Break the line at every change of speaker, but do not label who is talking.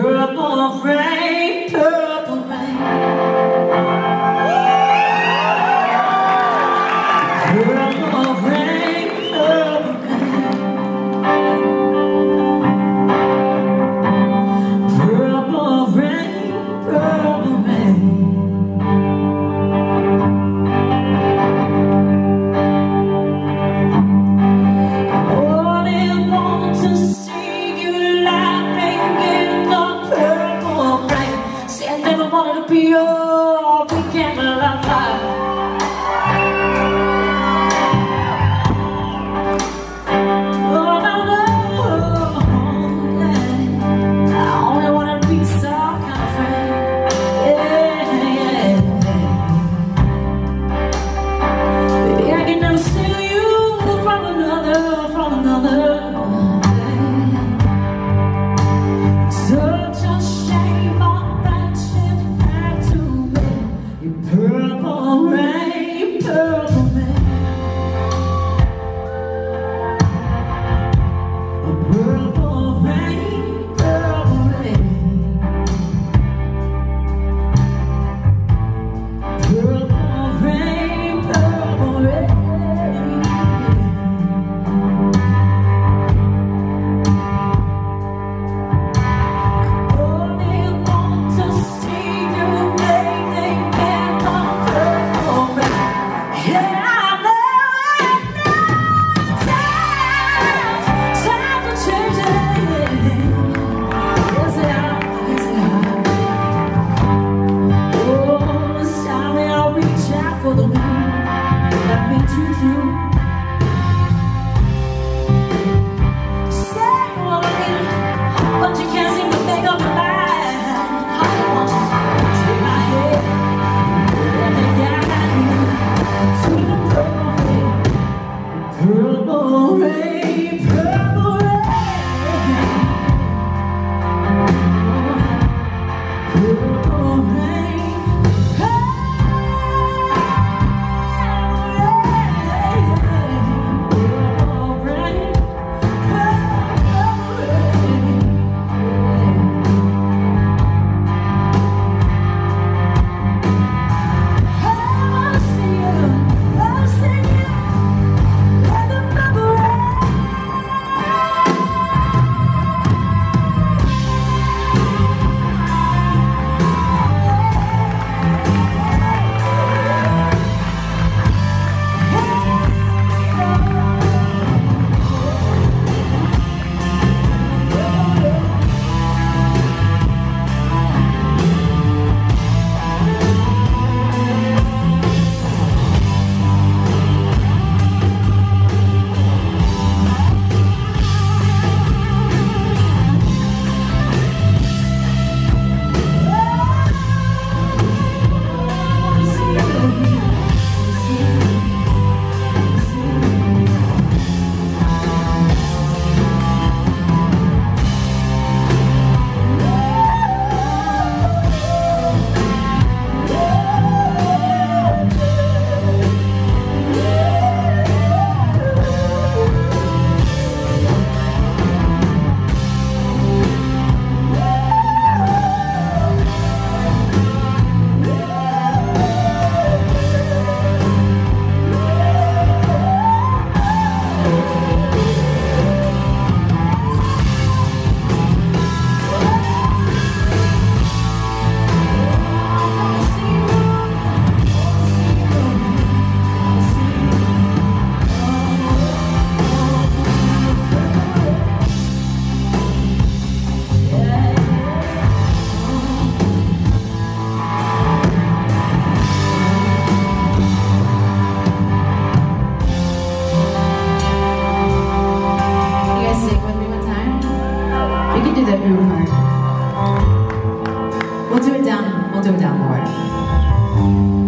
purple rain. Do part. We'll do it down. We'll do it down